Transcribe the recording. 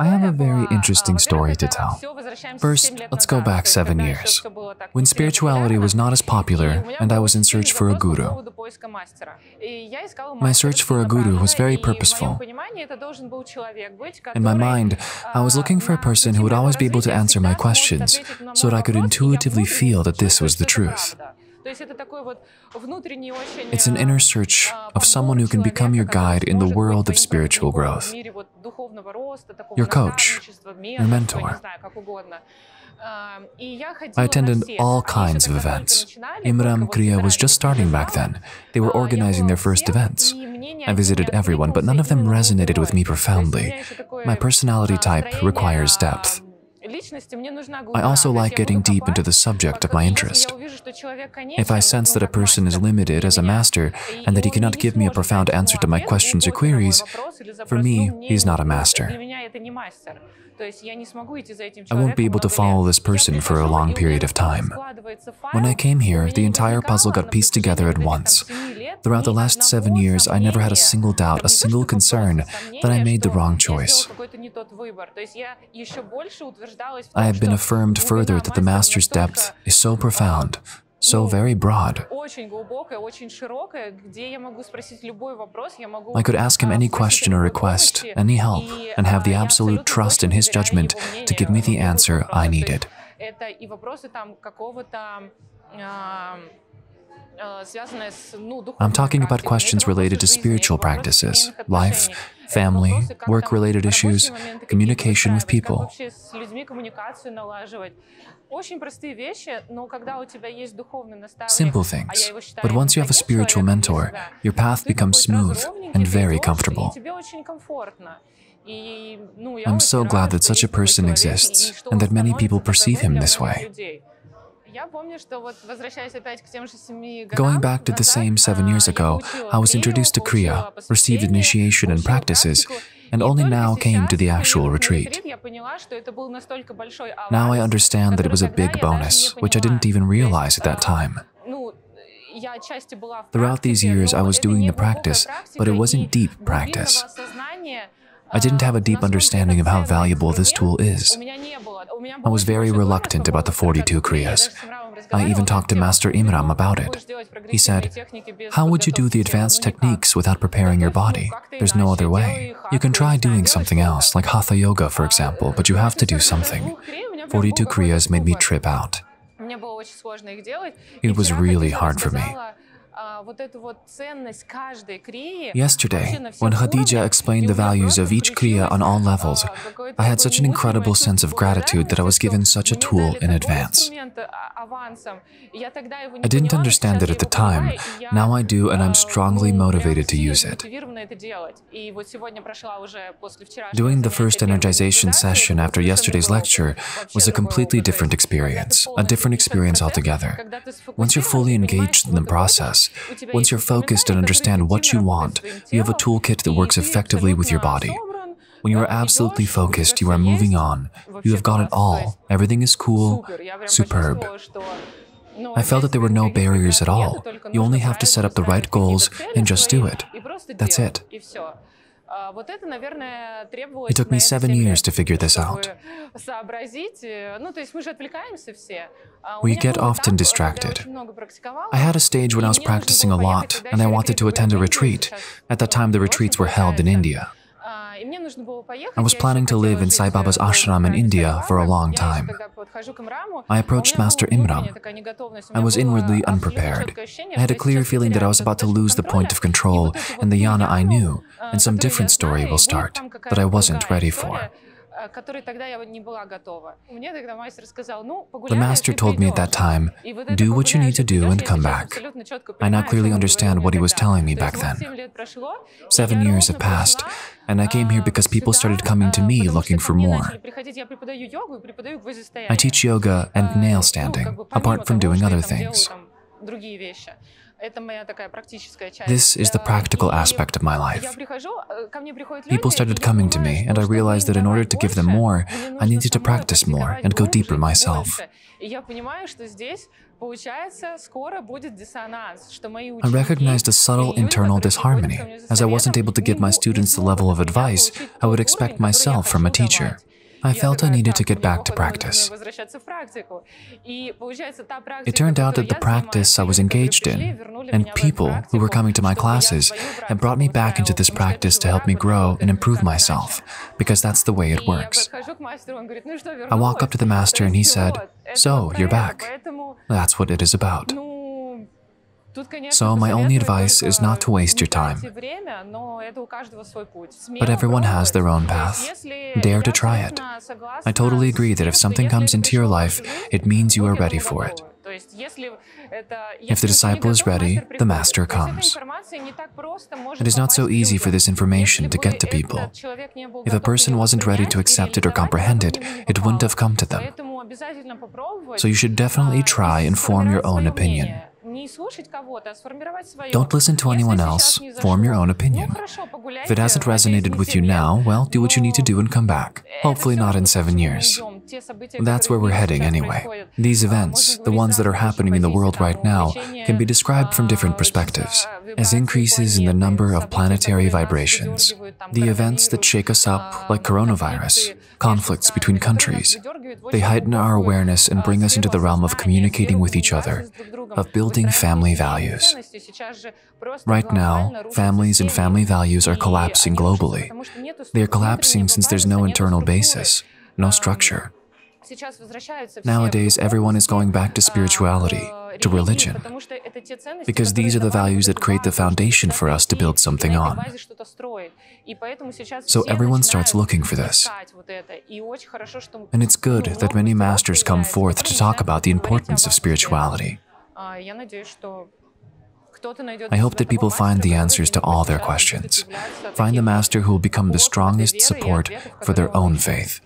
I have a very interesting story to tell. First, let's go back seven years, when spirituality was not as popular and I was in search for a guru. My search for a guru was very purposeful. In my mind, I was looking for a person who would always be able to answer my questions, so that I could intuitively feel that this was the truth. It's an inner search of someone who can become your guide in the world of spiritual growth, your coach, your mentor. I attended all kinds of events. Imram Kriya was just starting back then. They were organizing their first events. I visited everyone, but none of them resonated with me profoundly. My personality type requires depth. I also like getting deep into the subject of my interest. If I sense that a person is limited as a master and that he cannot give me a profound answer to my questions or queries, for me, he's not a master. I won't be able to follow this person for a long period of time. When I came here, the entire puzzle got pieced together at once. Throughout the last seven years, I never had a single doubt, a single concern that I made the wrong choice. I have been affirmed further that the Master's depth is so profound, so very broad. I could ask him any question or request, any help, and have the absolute trust in his judgment to give me the answer I needed. I'm talking about questions related to spiritual practices, life, family, work-related issues, communication with people. Simple things, but once you have a spiritual mentor, your path becomes smooth and very comfortable. I'm so glad that such a person exists and that many people perceive him this way. Going back to the same seven years ago, I was introduced to Kriya, received initiation and practices, and only now came to the actual retreat. Now I understand that it was a big bonus, which I didn't even realize at that time. Throughout these years, I was doing the practice, but it wasn't deep practice. I didn't have a deep understanding of how valuable this tool is. I was very reluctant about the 42 Kriyas. I even talked to Master Imram about it. He said, How would you do the advanced techniques without preparing your body? There's no other way. You can try doing something else, like Hatha Yoga, for example, but you have to do something. 42 Kriyas made me trip out. It was really hard for me. Yesterday, when Khadija explained the values of each Kriya on all levels, I had such an incredible sense of gratitude that I was given such a tool in advance. I didn't understand it at the time. Now I do, and I'm strongly motivated to use it. Doing the first energization session after yesterday's lecture was a completely different experience, a different experience altogether. Once you're fully engaged in the process, once you're focused and understand what you want, you have a toolkit that works effectively with your body. When you are absolutely focused, you are moving on. You have got it all. Everything is cool, superb. I felt that there were no barriers at all. You only have to set up the right goals and just do it. That's it. It took me seven years to figure this out. We get often distracted. I had a stage when I was practicing a lot and I wanted to attend a retreat. At that time, the retreats were held in India. I was planning to live in Sai Baba's ashram in India for a long time. I approached Master Imram. I was inwardly unprepared. I had a clear feeling that I was about to lose the point of control and the yana I knew, and some different story will start that I wasn't ready for. The master told me at that time, do what you need to do and come back. I now clearly understand what he was telling me back then. Seven years have passed, and I came here because people started coming to me looking for more. I teach yoga and nail standing, apart from doing other things. This is the practical aspect of my life. People started coming to me, and I realized that in order to give them more, I needed to practice more and go deeper myself. I recognized a subtle internal disharmony. As I wasn't able to give my students the level of advice I would expect myself from a teacher. I felt I needed to get back to practice. It turned out that the practice I was engaged in, and people who were coming to my classes, had brought me back into this practice to help me grow and improve myself, because that's the way it works. I walk up to the master and he said, So, you're back. That's what it is about. So, my only advice is not to waste your time. But everyone has their own path. Dare to try it. I totally agree that if something comes into your life, it means you are ready for it. If the disciple is ready, the master comes. It is not so easy for this information to get to people. If a person wasn't ready to accept it or comprehend it, it wouldn't have come to them. So you should definitely try and form your own opinion. Don't listen to anyone else, form your own opinion. If it hasn't resonated with you now, well, do what you need to do and come back. Hopefully not in seven years. That's where we're heading anyway. These events, the ones that are happening in the world right now, can be described from different perspectives, as increases in the number of planetary vibrations. The events that shake us up, like coronavirus, conflicts between countries, they heighten our awareness and bring us into the realm of communicating with each other, of building family values. Right now, families and family values are collapsing globally. They are collapsing since there's no internal basis, no structure. Nowadays, everyone is going back to spirituality, to religion, because these are the values that create the foundation for us to build something on. So everyone starts looking for this. And it's good that many masters come forth to talk about the importance of spirituality. I hope that people find the answers to all their questions. Find the master who will become the strongest support for their own faith.